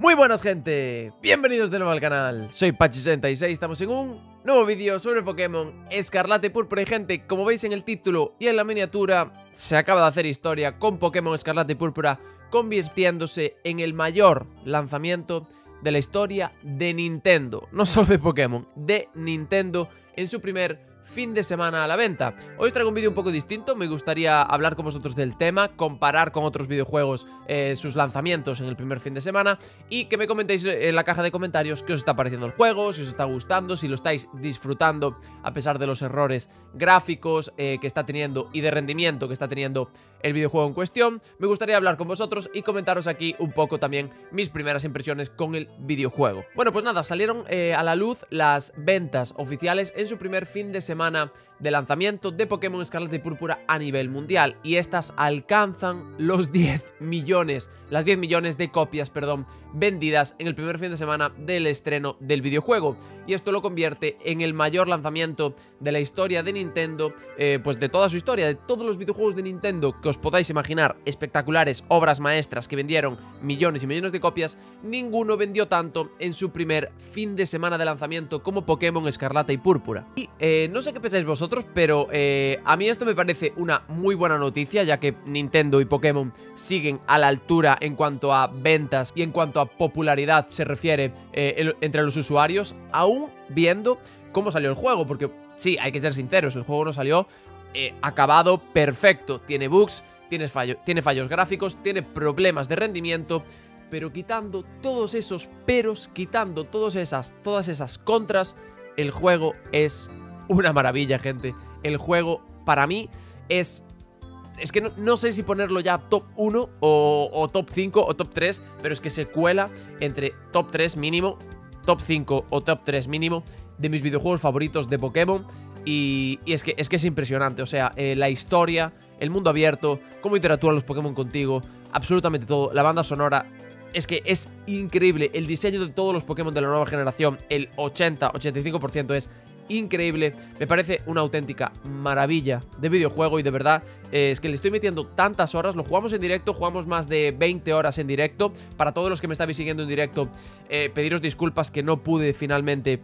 Muy buenas gente, bienvenidos de nuevo al canal, soy Pachi66, estamos en un nuevo vídeo sobre Pokémon Escarlate Púrpura y gente, como veis en el título y en la miniatura, se acaba de hacer historia con Pokémon Escarlate Púrpura convirtiéndose en el mayor lanzamiento de la historia de Nintendo, no solo de Pokémon, de Nintendo en su primer fin de semana a la venta. Hoy os traigo un vídeo un poco distinto, me gustaría hablar con vosotros del tema, comparar con otros videojuegos eh, sus lanzamientos en el primer fin de semana y que me comentéis en la caja de comentarios qué os está pareciendo el juego, si os está gustando, si lo estáis disfrutando a pesar de los errores gráficos eh, que está teniendo y de rendimiento que está teniendo el videojuego en cuestión. Me gustaría hablar con vosotros y comentaros aquí un poco también mis primeras impresiones con el videojuego. Bueno, pues nada, salieron eh, a la luz las ventas oficiales en su primer fin de semana de lanzamiento de Pokémon Escarlata y Púrpura a nivel mundial. Y estas alcanzan los 10 millones, las 10 millones de copias, perdón, vendidas en el primer fin de semana del estreno del videojuego y esto lo convierte en el mayor lanzamiento de la historia de Nintendo, eh, pues de toda su historia, de todos los videojuegos de Nintendo que os podáis imaginar, espectaculares obras maestras que vendieron millones y millones de copias, ninguno vendió tanto en su primer fin de semana de lanzamiento como Pokémon Escarlata y Púrpura. Y eh, no sé qué pensáis vosotros, pero eh, a mí esto me parece una muy buena noticia, ya que Nintendo y Pokémon siguen a la altura en cuanto a ventas y en cuanto a popularidad se refiere eh, entre los usuarios, aún viendo cómo salió el juego, porque sí, hay que ser sinceros, el juego no salió eh, acabado perfecto, tiene bugs, tiene, tiene fallos gráficos, tiene problemas de rendimiento, pero quitando todos esos peros, quitando todas esas, todas esas contras, el juego es una maravilla, gente. El juego, para mí, es... Es que no, sé si ponerlo ya top 1 o, top 5 o top 3, pero es que se cuela entre top 3 mínimo, top 5 o top 3 mínimo de mis videojuegos favoritos de Pokémon. Y, es, que, es que es impresionante, o sea, eh, la historia, el mundo abierto, cómo interactúan los Pokémon contigo, absolutamente todo, la banda sonora, es que es increíble. El diseño de todos los Pokémon de la nueva generación, el 80-85% es increíble. Me parece una auténtica maravilla de videojuego y de verdad eh, es que le estoy metiendo tantas horas. Lo jugamos en directo, jugamos más de 20 horas en directo. Para todos los que me estáis siguiendo en directo, eh, pediros disculpas que no pude finalmente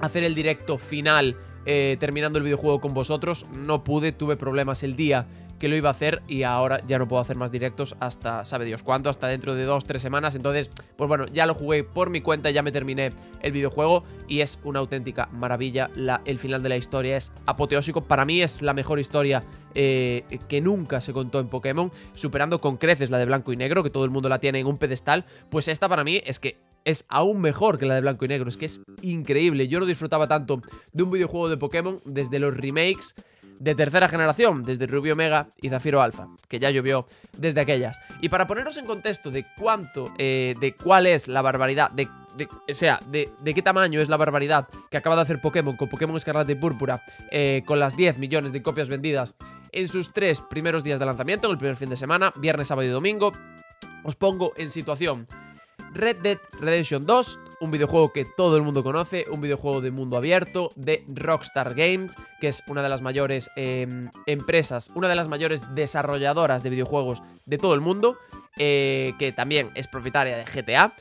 hacer el directo final eh, terminando el videojuego con vosotros. No pude, tuve problemas el día que lo iba a hacer y ahora ya no puedo hacer más directos hasta, sabe Dios cuánto, hasta dentro de dos, tres semanas. Entonces, pues bueno, ya lo jugué por mi cuenta, ya me terminé el videojuego y es una auténtica maravilla. La, el final de la historia es apoteósico. Para mí es la mejor historia eh, que nunca se contó en Pokémon, superando con creces la de blanco y negro, que todo el mundo la tiene en un pedestal. Pues esta para mí es que es aún mejor que la de blanco y negro. Es que es increíble. Yo no disfrutaba tanto de un videojuego de Pokémon desde los remakes de tercera generación, desde Rubio Mega y Zafiro Alpha, que ya llovió desde aquellas. Y para poneros en contexto de cuánto, eh, de cuál es la barbaridad, de, o sea, de, qué tamaño es la barbaridad que acaba de hacer Pokémon con Pokémon Escarlata y Púrpura, eh, con las 10 millones de copias vendidas en sus tres primeros días de lanzamiento, en el primer fin de semana, viernes, sábado y domingo, os pongo en situación. Red Dead Redemption 2, un videojuego que todo el mundo conoce, un videojuego de mundo abierto de Rockstar Games, que es una de las mayores em, empresas, una de las mayores desarrolladoras de videojuegos de todo el mundo, eh, que también es propietaria de GTA.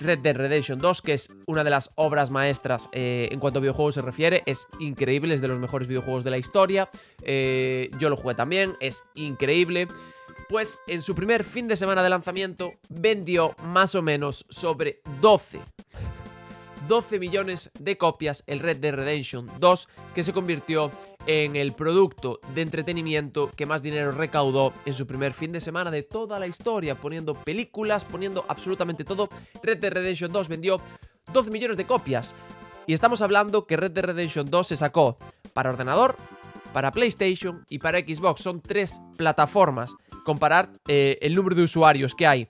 Red Dead Redemption 2, que es una de las obras maestras eh, en cuanto a videojuegos se refiere, es increíble, es de los mejores videojuegos de la historia. Eh, yo lo jugué también, es increíble pues en su primer fin de semana de lanzamiento vendió más o menos sobre 12 12 millones de copias el Red Dead Redemption 2, que se convirtió en el producto de entretenimiento que más dinero recaudó en su primer fin de semana de toda la historia, poniendo películas, poniendo absolutamente todo. Red Dead Redemption 2 vendió 12 millones de copias. Y estamos hablando que Red Dead Redemption 2 se sacó para ordenador, para PlayStation y para Xbox. Son tres plataformas comparar eh, el número de usuarios que hay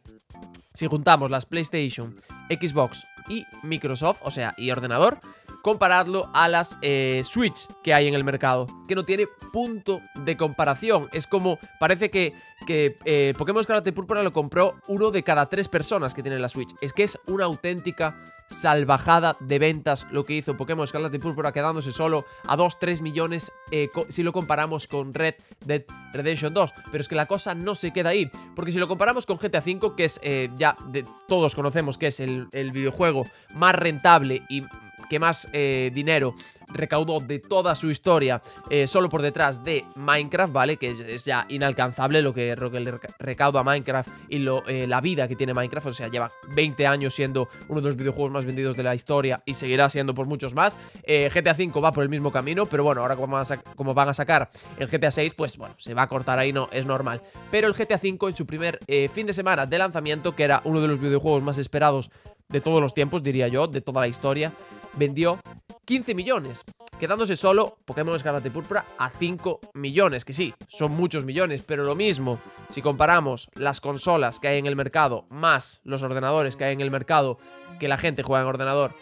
si juntamos las PlayStation, Xbox y Microsoft, o sea, y ordenador, comparadlo a las eh, Switch que hay en el mercado, que no tiene punto de comparación. Es como, parece que, que eh, Pokémon Escarlata y Púrpura lo compró uno de cada tres personas que tienen la Switch. Es que es una auténtica salvajada de ventas lo que hizo Pokémon Escarlata y Púrpura quedándose solo a 2-3 millones eh, si lo comparamos con Red Dead Redemption 2. Pero es que la cosa no se queda ahí, porque si lo comparamos con GTA V, que es eh, ya de, todos conocemos que es el, el videojuego más rentable y que más eh, dinero recaudó de toda su historia eh, solo por detrás de Minecraft, ¿vale? Que es, ya inalcanzable lo que, le recauda Minecraft y lo, eh, la vida que tiene Minecraft. O sea, lleva 20 años siendo uno de los videojuegos más vendidos de la historia y seguirá siendo por muchos más. GTA V va por el mismo camino, pero bueno, ahora como van, a como van a sacar el GTA 6, pues bueno, se va a cortar ahí, no, es normal. Pero el GTA V en su primer fin de semana de lanzamiento, que era uno de los videojuegos más esperados de todos los tiempos, diría yo, de toda la historia, vendió 15 millones, quedándose solo Pokémon Escarlata y Púrpura a 5 millones, que sí, son muchos millones, pero lo mismo, si comparamos las consolas que hay en el mercado, más los ordenadores que hay en el mercado, que la gente juega en ordenador,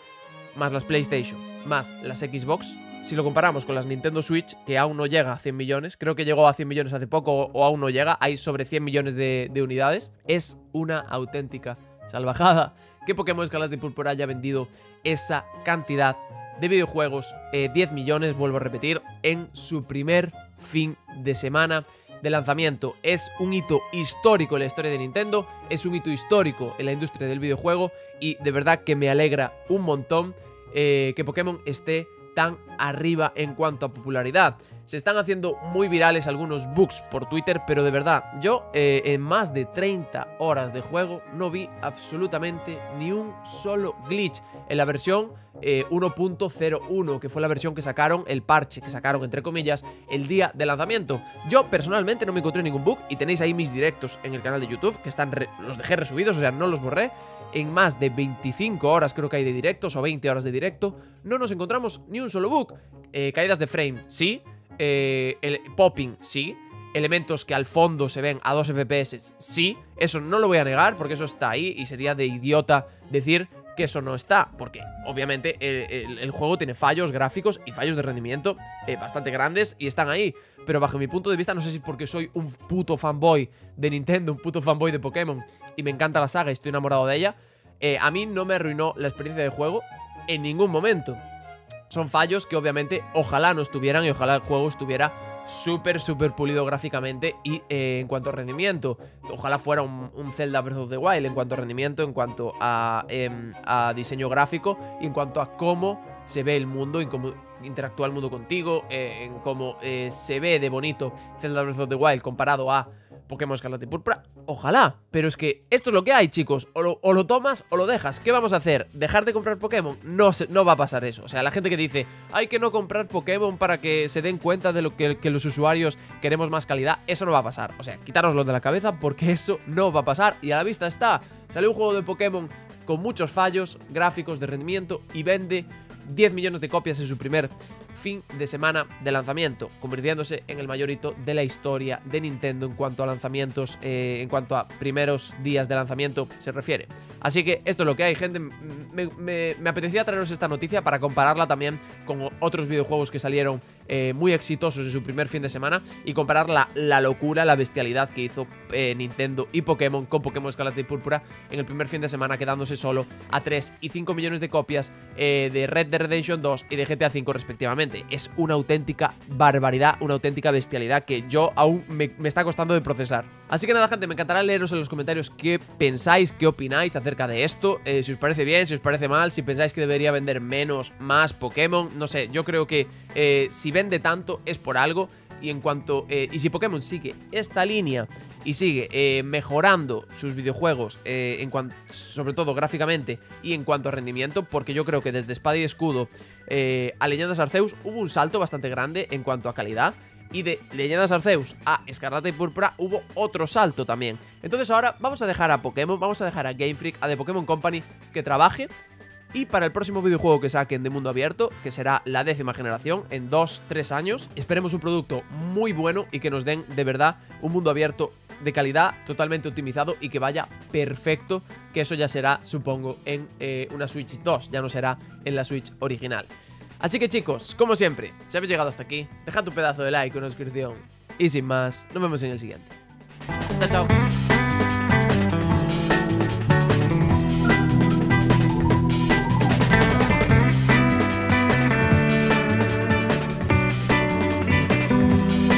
más las PlayStation, más las Xbox, si lo comparamos con las Nintendo Switch, que aún no llega a 100 millones, creo que llegó a 100 millones hace poco o aún no llega, hay sobre 100 millones de, de unidades, es una auténtica salvajada que Pokémon Escarlata y Púrpura haya vendido esa cantidad de videojuegos, 10 eh, millones, vuelvo a repetir, en su primer fin de semana de lanzamiento. Es un hito histórico en la historia de Nintendo, es un hito histórico en la industria del videojuego y de verdad que me alegra un montón eh, que Pokémon esté tan arriba en cuanto a popularidad. Se están haciendo muy virales algunos bugs por Twitter, pero de verdad, yo eh, en más de 30 horas de juego no vi absolutamente ni un solo glitch en la versión 1.01, eh, que fue la versión que sacaron, el parche que sacaron, entre comillas, el día de lanzamiento. Yo personalmente no me encontré ningún bug y tenéis ahí mis directos en el canal de YouTube, que están los dejé resubidos, o sea, no los borré en más de 25 horas creo que hay de directos o 20 horas de directo, no nos encontramos ni un solo bug. Eh, caídas de frame, sí. Eh, el popping, sí. Elementos que al fondo se ven a 2 FPS, sí. Eso no lo voy a negar porque eso está ahí y sería de idiota decir que eso no está, porque obviamente el, juego tiene fallos gráficos y fallos de rendimiento eh, bastante grandes y están ahí. Pero bajo mi punto de vista, no sé si porque soy un puto fanboy de Nintendo, un puto fanboy de Pokémon y me encanta la saga y estoy enamorado de ella, eh, a mí no me arruinó la experiencia de juego en ningún momento. Son fallos que obviamente ojalá no estuvieran y ojalá el juego estuviera súper, súper pulido gráficamente y eh, en cuanto a rendimiento. Ojalá fuera un, Zelda Breath of the Wild en cuanto a rendimiento, en cuanto a, em, a diseño gráfico y en cuanto a cómo se ve el mundo y cómo interactúa el mundo contigo, eh, en cómo se ve de bonito Zelda Breath of the Wild comparado a Pokémon Escarlata y Púrpura. Ojalá, pero es que esto es lo que hay, chicos. O lo, tomas o lo dejas. ¿Qué vamos a hacer? ¿Dejar de comprar Pokémon? No, no va a pasar eso. O sea, la gente que dice, hay que no comprar Pokémon para que se den cuenta de lo que, que los usuarios queremos más calidad, eso no va a pasar. O sea, quitároslo de la cabeza porque eso no va a pasar. Y a la vista está. Sale un juego de Pokémon con muchos fallos gráficos de rendimiento y vende 10 millones de copias en su primer fin de semana de lanzamiento, convirtiéndose en el mayor hito de la historia de Nintendo en cuanto a lanzamientos, eh, en cuanto a primeros días de lanzamiento se refiere. Así que esto es lo que hay, gente. Me, apetecía traeros esta noticia para compararla también con otros videojuegos que salieron eh, muy exitosos en su primer fin de semana y comparar la, locura, la bestialidad que hizo eh, Nintendo y Pokémon con Pokémon Escarlata y Púrpura en el primer fin de semana, quedándose solo a 3 y 5 millones de copias de Red Dead Redemption 2 y de GTA V respectivamente es una auténtica barbaridad, una auténtica bestialidad que yo aún me, está costando de procesar. Así que nada, gente, me encantará leeros en los comentarios qué pensáis, qué opináis acerca de esto, eh, si os parece bien, si os parece mal, si pensáis que debería vender menos, más Pokémon, no sé, yo creo que eh, si vende tanto es por algo y en cuanto... Eh, y si Pokémon sigue esta línea y sigue eh, mejorando sus videojuegos, eh, en cuanto, sobre todo gráficamente y en cuanto a rendimiento, porque yo creo que desde Espada y Escudo a Leyendas Arceus hubo un salto bastante grande en cuanto a calidad. Y de Leyendas Arceus a Escarlata y Púrpura hubo otro salto también. Entonces ahora vamos a dejar a Pokémon, vamos a dejar a Game Freak, a The Pokémon Company que trabaje y para el próximo videojuego que saquen de mundo abierto, que será la décima generación, en 2-3 años, esperemos un producto muy bueno y que nos den de verdad un mundo abierto de calidad, totalmente optimizado y que vaya perfecto, que eso ya será, supongo, en eh, una Switch 2, ya no será en la Switch original. Así que chicos, como siempre, si habéis llegado hasta aquí, dejad un pedazo de like una suscripción. Y sin más, nos vemos en el siguiente. Chao, chao.